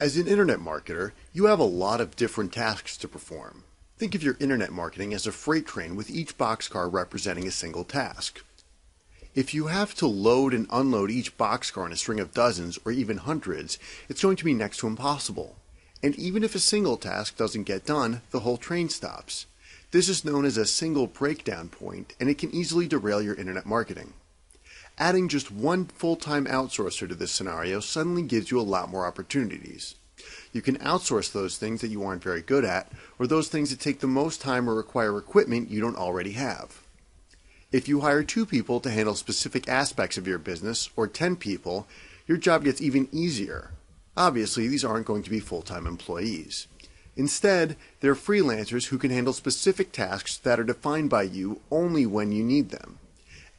As an internet marketer, you have a lot of different tasks to perform. Think of your internet marketing as a freight train with each boxcar representing a single task. If you have to load and unload each boxcar in a string of dozens or even hundreds, it's going to be next to impossible. And even if a single task doesn't get done, the whole train stops. This is known as a single breakdown point, and it can easily derail your internet marketing. Adding just one full-time outsourcer to this scenario suddenly gives you a lot more opportunities. You can outsource those things that you aren't very good at, or those things that take the most time or require equipment you don't already have. If you hire two people to handle specific aspects of your business, or 10 people, your job gets even easier. Obviously, these aren't going to be full-time employees. Instead, they're freelancers who can handle specific tasks that are defined by you only when you need them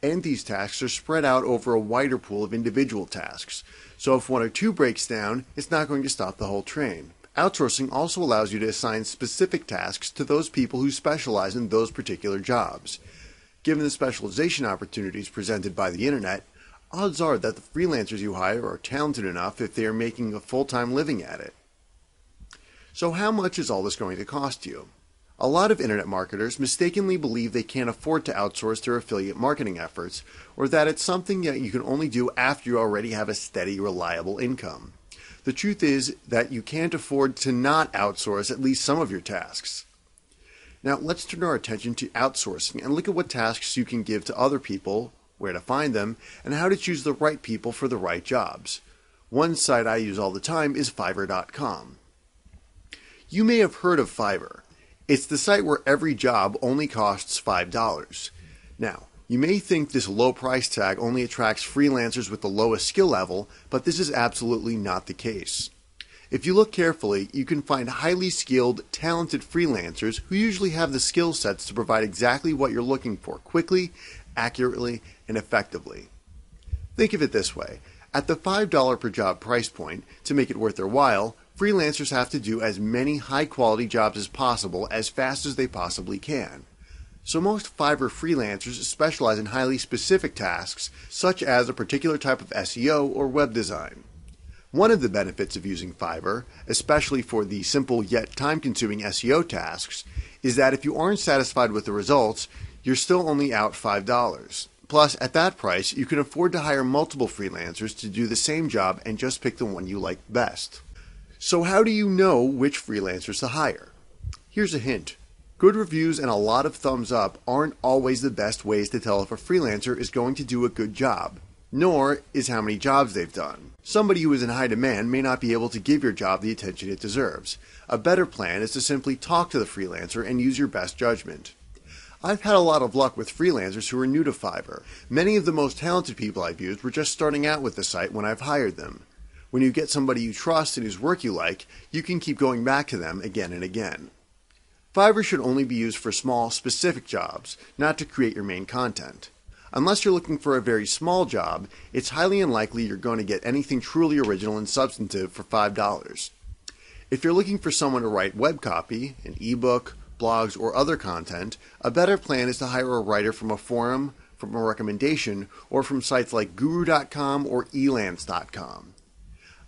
and these tasks are spread out over a wider pool of individual tasks. So if one or two breaks down, it's not going to stop the whole train. Outsourcing also allows you to assign specific tasks to those people who specialize in those particular jobs. Given the specialization opportunities presented by the internet, odds are that the freelancers you hire are talented enough if they are making a full-time living at it. So how much is all this going to cost you? A lot of internet marketers mistakenly believe they can't afford to outsource their affiliate marketing efforts, or that it's something that you can only do after you already have a steady, reliable income. The truth is that you can't afford to not outsource at least some of your tasks. Now, let's turn our attention to outsourcing and look at what tasks you can give to other people, where to find them, and how to choose the right people for the right jobs. One site I use all the time is Fiverr.com. You may have heard of Fiverr. It's the site where every job only costs $5. Now, you may think this low price tag only attracts freelancers with the lowest skill level, but this is absolutely not the case. If you look carefully, you can find highly skilled, talented freelancers who usually have the skill sets to provide exactly what you're looking for quickly, accurately, and effectively. Think of it this way. At the $5 per job price point, to make it worth their while, freelancers have to do as many high quality jobs as possible as fast as they possibly can. So most Fiverr freelancers specialize in highly specific tasks, such as a particular type of SEO or web design. One of the benefits of using Fiverr, especially for the simple yet time consuming SEO tasks, is that if you aren't satisfied with the results, you're still only out $5. Plus, at that price, you can afford to hire multiple freelancers to do the same job and just pick the one you like best. So, how do you know which freelancers to hire? Here's a hint good reviews and a lot of thumbs up aren't always the best ways to tell if a freelancer is going to do a good job, nor is how many jobs they've done. Somebody who is in high demand may not be able to give your job the attention it deserves. A better plan is to simply talk to the freelancer and use your best judgment. I've had a lot of luck with freelancers who are new to Fiverr. Many of the most talented people I've used were just starting out with the site when I've hired them. When you get somebody you trust and whose work you like, you can keep going back to them again and again. Fiverr should only be used for small, specific jobs, not to create your main content. Unless you're looking for a very small job, it's highly unlikely you're going to get anything truly original and substantive for $5. If you're looking for someone to write web copy, an ebook, blogs, or other content, a better plan is to hire a writer from a forum, from a recommendation, or from sites like guru.com or elance.com.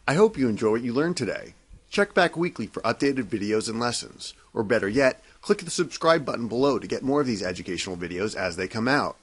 I hope you enjoy what you learned today. Check back weekly for updated videos and lessons. Or better yet, click the subscribe button below to get more of these educational videos as they come out.